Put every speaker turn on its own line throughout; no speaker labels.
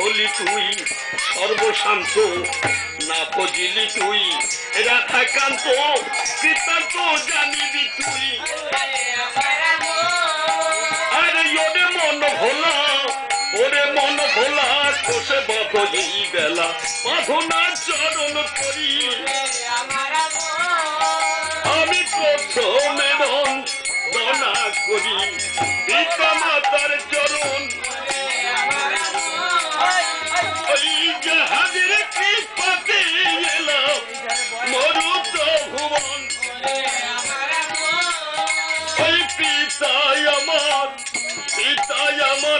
হলি তুই, সর্বশান্ত। না ফজিলি তুই রাধা কান্ত কৃতান্ত জানিবি তুই। আরে ওরে মন ভোলা, ওরে মন ভোলা কোষে বাঁধ বেলা বাঁধো না চরণ করি। আমি প্রথমে রন দনা করি পিতা মাতার চরণ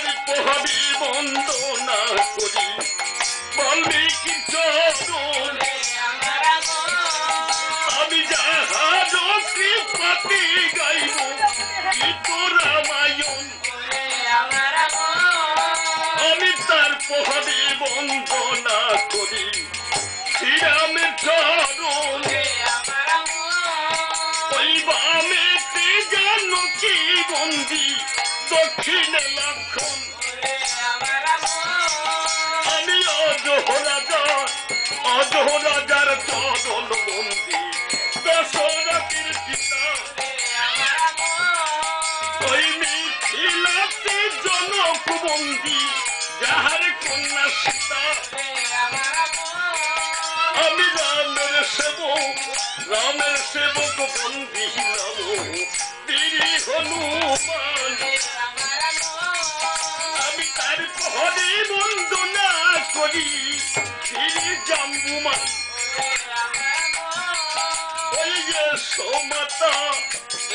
আমি তার পহাবি বন্দনা করি। বাল্মীকি চরণ আমি যাহার কৃপাতে গাইব গীত রামায়ণ আমি তার পহাবি কি দক্ষিণে আমি রামের সেবক রামের সেবক বন্দি নাম। করি বীরি জাম্বুমান ওই এসো মাতা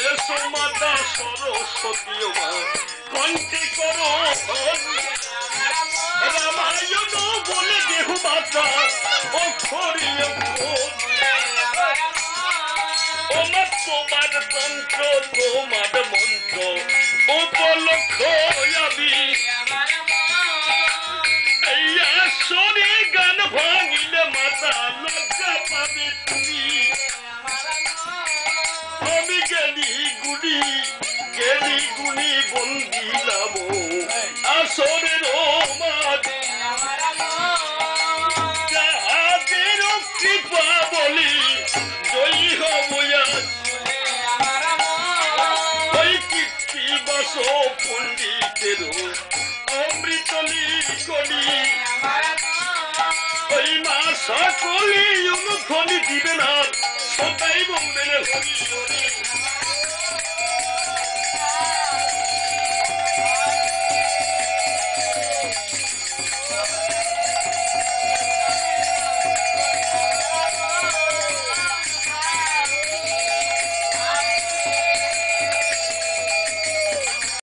এসো মাতা সরস্বতী মা, কণ্ঠে করো রামায়ণ বলে দেহ মাতা অক্ষরী অক্ষর তোমার তোমার পাবে তুমি আমি গেলি গুলি গেলি গুলি বন্দিলাম। আসরের মাঝে যাহাদের কৃপা বলি, জয়ী হব ওই কীর্তি বস পণ্ডিতের অমৃত লিখনি মা সকলি অনুখনি দিবে না। সদাই বলবেন হরি হরি।